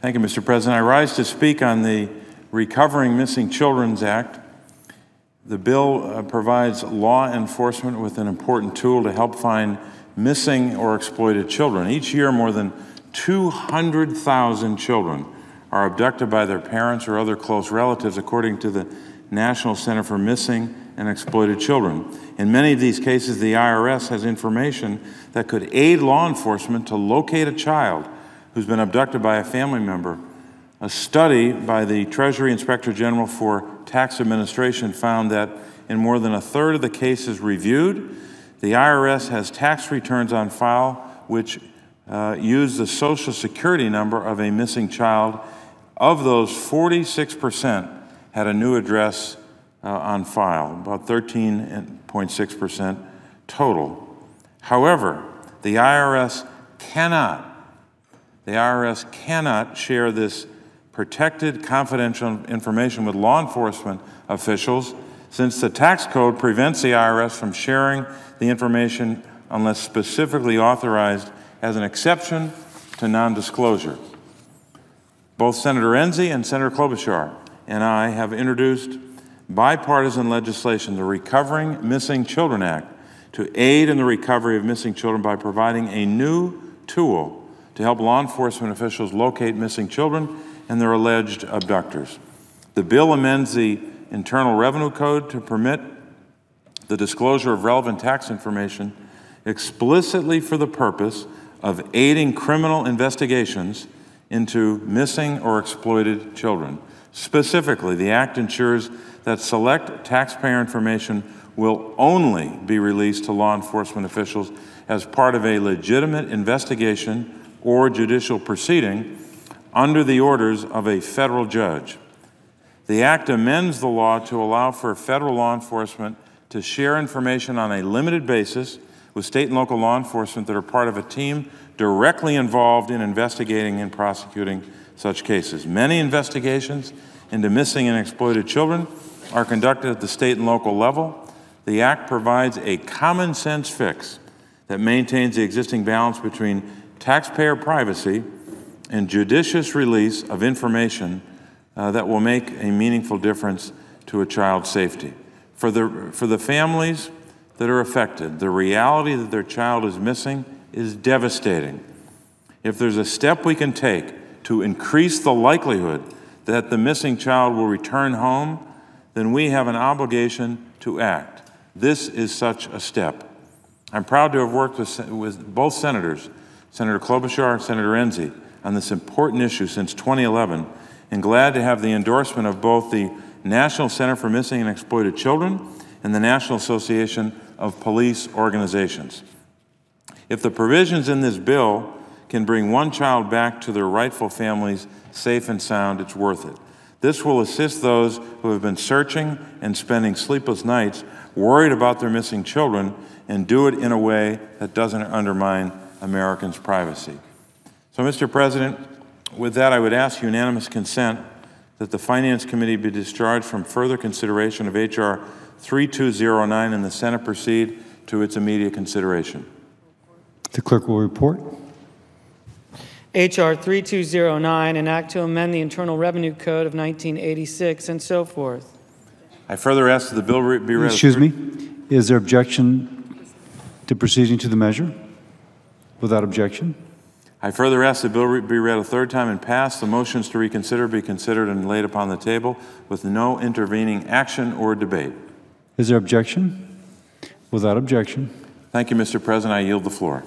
Thank you, Mr. President. I rise to speak on the Recovering Missing Children's Act. The bill uh, provides law enforcement with an important tool to help find missing or exploited children. Each year, more than 200,000 children are abducted by their parents or other close relatives, according to the National Center for Missing and Exploited Children. In many of these cases, the IRS has information that could aid law enforcement to locate a child who's been abducted by a family member. A study by the Treasury Inspector General for Tax Administration found that in more than a third of the cases reviewed, the IRS has tax returns on file which uh, use the social security number of a missing child. Of those, 46% had a new address uh, on file, about 13.6% total. However, the IRS cannot the IRS cannot share this protected confidential information with law enforcement officials since the tax code prevents the IRS from sharing the information unless specifically authorized as an exception to non-disclosure. Both Senator Enzi and Senator Klobuchar and I have introduced bipartisan legislation, the Recovering Missing Children Act, to aid in the recovery of missing children by providing a new tool to help law enforcement officials locate missing children and their alleged abductors. The bill amends the Internal Revenue Code to permit the disclosure of relevant tax information explicitly for the purpose of aiding criminal investigations into missing or exploited children. Specifically, the Act ensures that select taxpayer information will only be released to law enforcement officials as part of a legitimate investigation or judicial proceeding under the orders of a federal judge. The Act amends the law to allow for federal law enforcement to share information on a limited basis with state and local law enforcement that are part of a team directly involved in investigating and prosecuting such cases. Many investigations into missing and exploited children are conducted at the state and local level. The Act provides a common sense fix that maintains the existing balance between taxpayer privacy, and judicious release of information uh, that will make a meaningful difference to a child's safety. For the, for the families that are affected, the reality that their child is missing is devastating. If there's a step we can take to increase the likelihood that the missing child will return home, then we have an obligation to act. This is such a step. I'm proud to have worked with, with both senators Senator Klobuchar, Senator Enzi, on this important issue since 2011, and glad to have the endorsement of both the National Center for Missing and Exploited Children and the National Association of Police Organizations. If the provisions in this bill can bring one child back to their rightful families safe and sound, it's worth it. This will assist those who have been searching and spending sleepless nights worried about their missing children and do it in a way that doesn't undermine Americans' privacy. So, Mr. President, with that, I would ask unanimous consent that the Finance Committee be discharged from further consideration of H.R. 3209 and the Senate proceed to its immediate consideration. The clerk will report. H.R. 3209, an act to amend the Internal Revenue Code of 1986, and so forth. I further ask that the bill be read. Excuse me. Is there objection to proceeding to the measure? Without objection? I further ask the bill be read a third time and passed. The motions to reconsider be considered and laid upon the table with no intervening action or debate. Is there objection? Without objection. Thank you, Mr. President. I yield the floor.